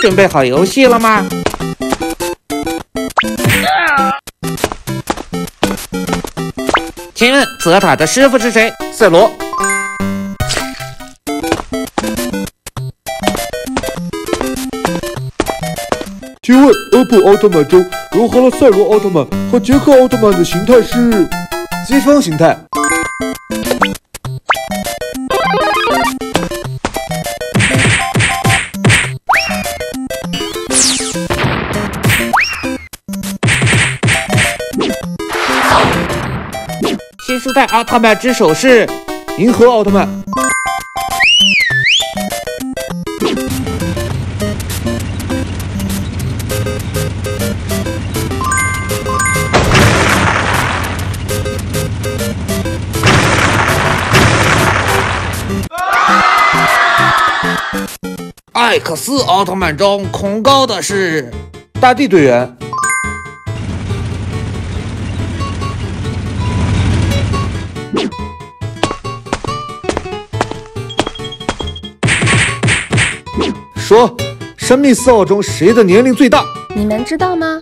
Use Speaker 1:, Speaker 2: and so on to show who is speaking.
Speaker 1: 准备好游戏了吗？请问泽塔的师傅是谁？赛罗。
Speaker 2: 请问欧布奥特曼中融合了赛罗奥特曼和杰克奥特曼的形态是疾风形态。
Speaker 1: 新时代奥特曼之手是
Speaker 2: 银河奥特曼。
Speaker 1: 艾克斯奥特曼中恐高的是
Speaker 2: 大地队员。说，神秘四奥中谁的年龄最大？
Speaker 3: 你们知道吗？